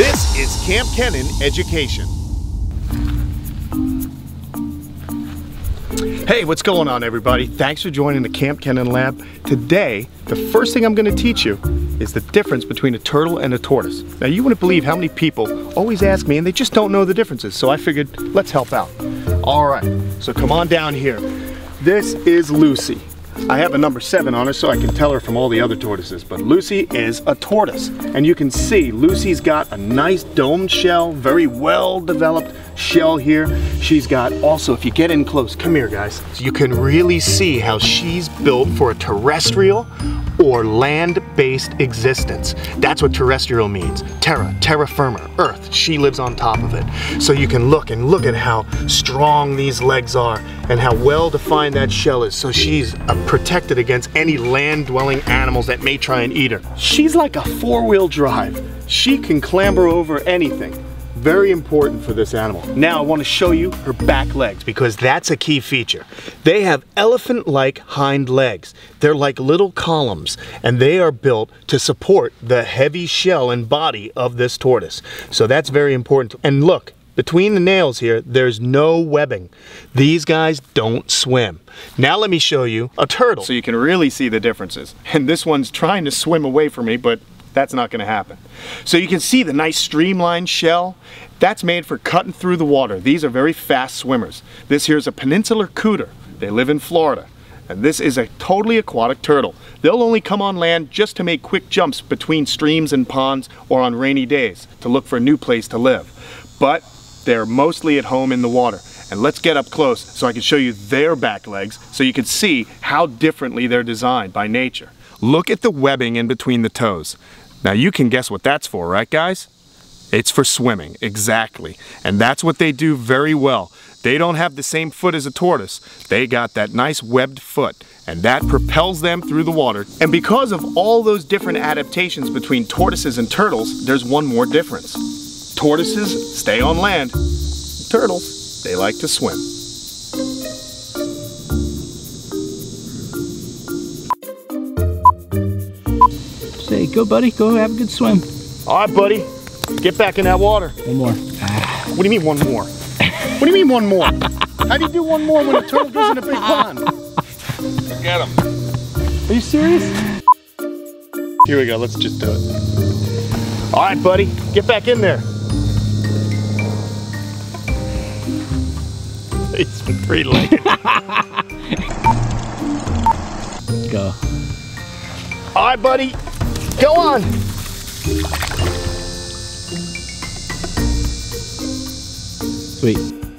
This is Kamp Kenan Education. Hey, what's going on everybody? Thanks for joining the Kamp Kenan Lab. Today, the first thing I'm gonna teach you is the difference between a turtle and a tortoise. Now you wouldn't believe how many people always ask me and they just don't know the differences, so I figured let's help out. All right, so come on down here. This is Lucy. I have a number seven on her so I can tell her from all the other tortoises, but Lucy is a tortoise. And you can see Lucy's got a nice domed shell, very well developed shell here. She's got also, if you get in close, come here guys, you can really see how she's built for a terrestrial or land-based existence. That's what terrestrial means. Terra, terra firma, earth. She lives on top of it. So you can look and look at how strong these legs are and how well defined that shell is. So she's protected against any land-dwelling animals that may try and eat her. She's like a four-wheel drive. She can clamber over anything. Very important for this animal. Now I want to show you her back legs because that's a key feature. They have elephant-like hind legs. They're like little columns and they are built to support the heavy shell and body of this tortoise. So that's very important. And look, between the nails here, there's no webbing. These guys don't swim. Now let me show you a turtle so you can really see the differences. And this one's trying to swim away from me, but that's not going to happen. So you can see the nice streamlined shell. That's made for cutting through the water. These are very fast swimmers. This here is a peninsular cooter. They live in Florida. And this is a totally aquatic turtle. They'll only come on land just to make quick jumps between streams and ponds or on rainy days to look for a new place to live. But they're mostly at home in the water. And let's get up close so I can show you their back legs so you can see how differently they're designed by nature. Look at the webbing in between the toes. Now you can guess what that's for, right guys? It's for swimming, exactly. And that's what they do very well. They don't have the same foot as a tortoise. They got that nice webbed foot and that propels them through the water. And because of all those different adaptations between tortoises and turtles, there's one more difference. Tortoises stay on land. Turtles, they like to swim. Go buddy, go have a good swim. All right, buddy. Get back in that water. One more. What do you mean one more? what do you mean one more? How do you do one more when a turtle goes in a big pond? Get him. Are you serious? Here we go, let's just do it. All right, buddy, get back in there. He's been three-legged. Go. All right, buddy, go on. Sweet.